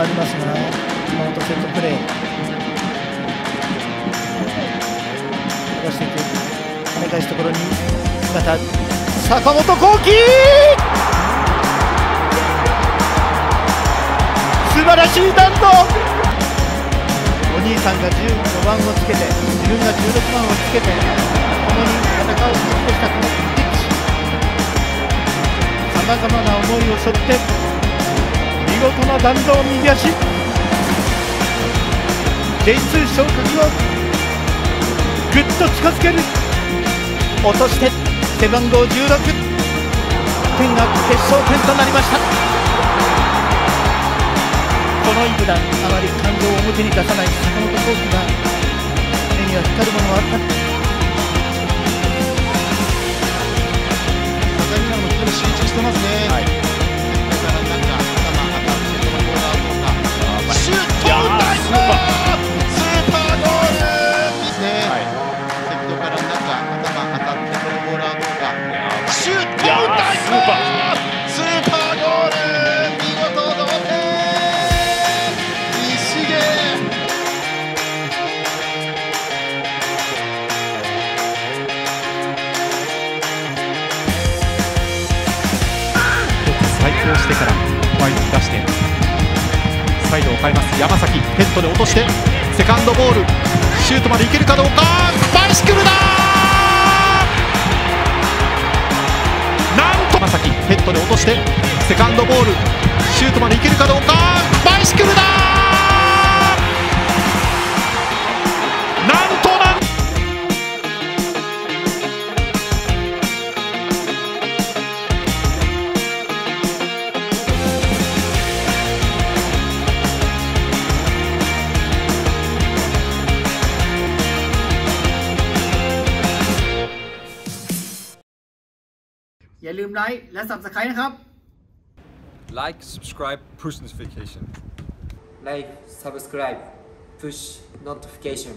ありますが熊本セットプレー出していく。跳ね返すところにまた坂本幸輝素晴らしい弾道。お兄さんが15番をつけて自分が16番をつけて共に戦うそしてしたこのピッチ。さまざまな思いを背負って事な弾道右足。J2 昇格をぐっと近づける。落として背番号16点が決勝点となりました。この普段あまり感情を表に出さない坂本幸輝が目には光るものをしてから前に出してサイドを変えます。山崎ヘッドで落としてセカンドボール。シュートまでいけるかどうか。バイシクルだ!なんと山崎ヘッドで落としてセカンドボール。シュートまでいけるかどうか。 อย่าลืมไลค์และ Subscribe นะครับ Like, subscribe, push notification. like, subscribe, push notification